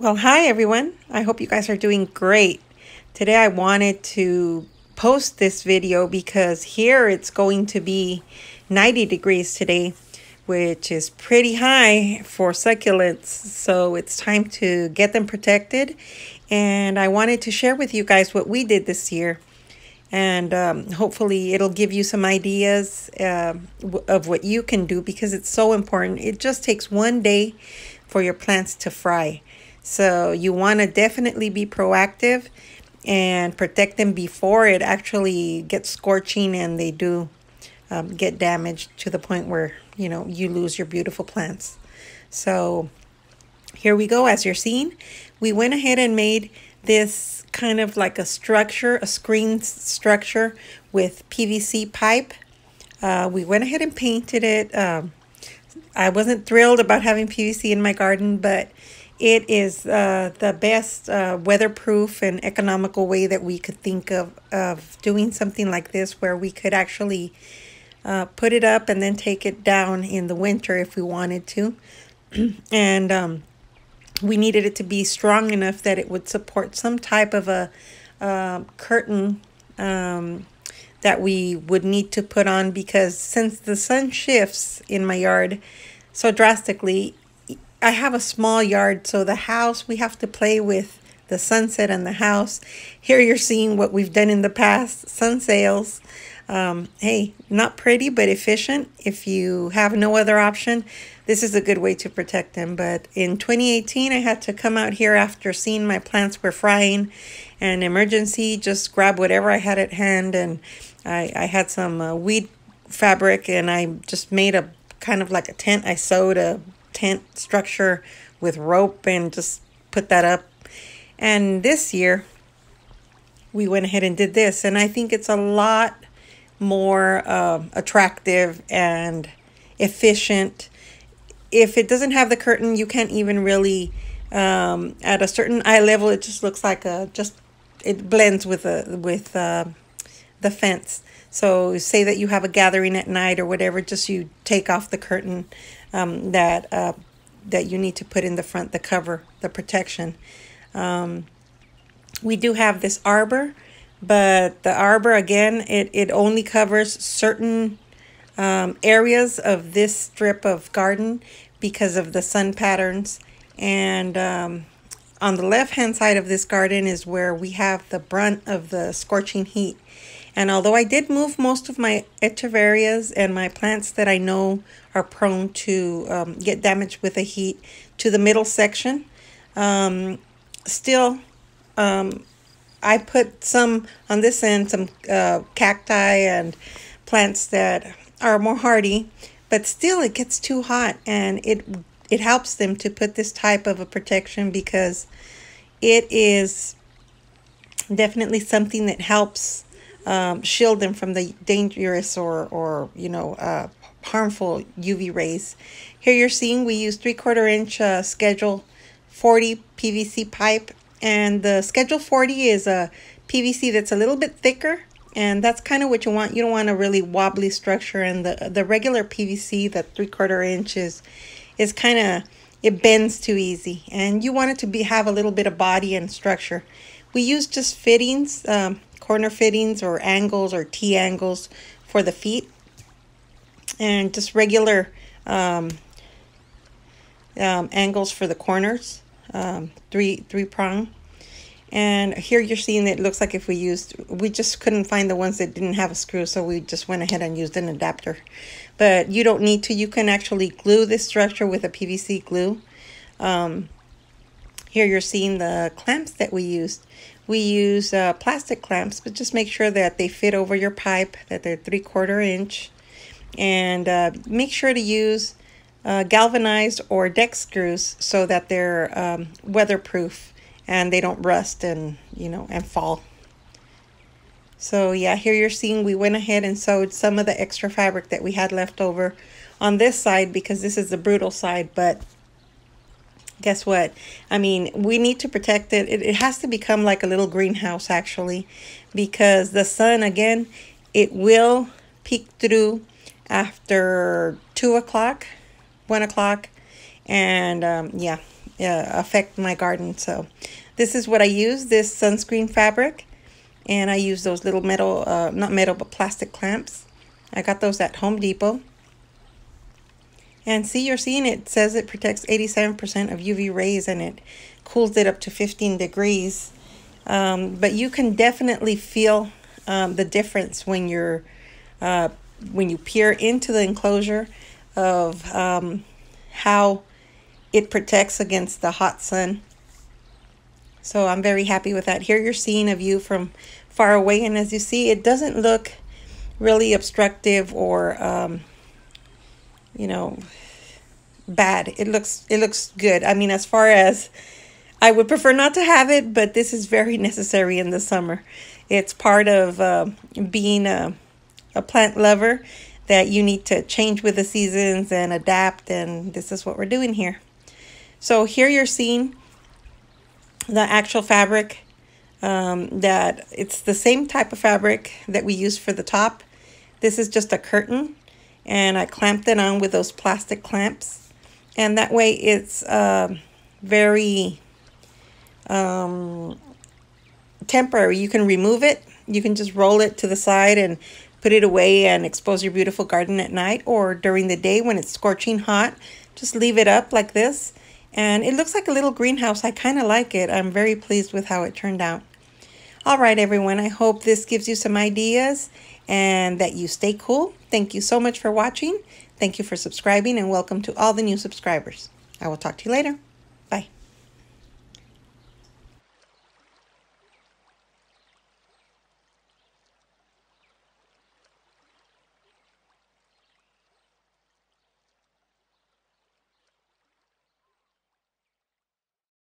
Well, hi everyone. I hope you guys are doing great. Today I wanted to post this video because here it's going to be 90 degrees today, which is pretty high for succulents. So it's time to get them protected. And I wanted to share with you guys what we did this year. And um, hopefully it'll give you some ideas uh, of what you can do because it's so important. It just takes one day for your plants to fry. So you want to definitely be proactive and protect them before it actually gets scorching and they do um, get damaged to the point where, you know, you lose your beautiful plants. So here we go. As you're seeing, we went ahead and made this kind of like a structure, a screen structure with PVC pipe. Uh, we went ahead and painted it. Um, I wasn't thrilled about having PVC in my garden, but it is uh, the best uh, weatherproof and economical way that we could think of, of doing something like this where we could actually uh, put it up and then take it down in the winter if we wanted to. and um, we needed it to be strong enough that it would support some type of a uh, curtain um, that we would need to put on because since the sun shifts in my yard so drastically, I have a small yard, so the house, we have to play with the sunset and the house. Here you're seeing what we've done in the past, sun sails. Um, hey, not pretty, but efficient. If you have no other option, this is a good way to protect them. But in 2018, I had to come out here after seeing my plants were frying and emergency, just grab whatever I had at hand. And I, I had some uh, weed fabric and I just made a kind of like a tent. I sewed a tent structure with rope and just put that up. And this year, we went ahead and did this. And I think it's a lot more uh, attractive and efficient. If it doesn't have the curtain, you can't even really, um, at a certain eye level, it just looks like a, just, it blends with, a, with uh, the fence. So say that you have a gathering at night or whatever, just you take off the curtain um, that uh, that you need to put in the front, the cover, the protection. Um, we do have this arbor, but the arbor again, it, it only covers certain um, areas of this strip of garden because of the sun patterns. And um, on the left hand side of this garden is where we have the brunt of the scorching heat. And although I did move most of my echeverias and my plants that I know are prone to um, get damaged with the heat to the middle section, um, still um, I put some on this end, some uh, cacti and plants that are more hardy, but still it gets too hot and it it helps them to put this type of a protection because it is definitely something that helps um, shield them from the dangerous or, or you know, uh, harmful UV rays. Here you're seeing we use 3 quarter inch uh, schedule 40 PVC pipe and the schedule 40 is a PVC that's a little bit thicker and that's kind of what you want. You don't want a really wobbly structure and the, the regular PVC, that 3 quarter inch is, is kind of, it bends too easy and you want it to be have a little bit of body and structure. We use just fittings, um, corner fittings or angles or T-angles for the feet. And just regular um, um, angles for the corners, um, three, three prong. And here you're seeing it looks like if we used, we just couldn't find the ones that didn't have a screw, so we just went ahead and used an adapter. But you don't need to, you can actually glue this structure with a PVC glue. Um, here you're seeing the clamps that we used. We use uh, plastic clamps, but just make sure that they fit over your pipe, that they're three quarter inch. And uh, make sure to use uh, galvanized or deck screws so that they're um, weatherproof and they don't rust and, you know, and fall. So yeah, here you're seeing we went ahead and sewed some of the extra fabric that we had left over on this side because this is the brutal side, but guess what? I mean, we need to protect it. it. It has to become like a little greenhouse actually because the sun, again, it will peek through after 2 o'clock, 1 o'clock. And um, yeah, uh, affect my garden. So this is what I use, this sunscreen fabric. And I use those little metal, uh, not metal, but plastic clamps. I got those at Home Depot. And see, you're seeing it says it protects 87% of UV rays and it cools it up to 15 degrees. Um, but you can definitely feel um, the difference when you're uh, when you peer into the enclosure of um, how it protects against the hot sun. So I'm very happy with that. Here you're seeing a view from far away and as you see it doesn't look really obstructive or um, you know bad. It looks it looks good. I mean as far as I would prefer not to have it, but this is very necessary in the summer. It's part of uh, being a, a plant lover that you need to change with the seasons and adapt, and this is what we're doing here. So here you're seeing the actual fabric um, that it's the same type of fabric that we use for the top. This is just a curtain and I clamped it on with those plastic clamps and that way it's uh, very um, temporary. You can remove it. You can just roll it to the side and put it away and expose your beautiful garden at night or during the day when it's scorching hot. Just leave it up like this. And it looks like a little greenhouse. I kind of like it. I'm very pleased with how it turned out. All right, everyone. I hope this gives you some ideas and that you stay cool. Thank you so much for watching. Thank you for subscribing and welcome to all the new subscribers. I will talk to you later. Bye.